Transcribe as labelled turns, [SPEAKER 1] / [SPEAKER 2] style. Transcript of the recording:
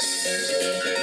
[SPEAKER 1] Música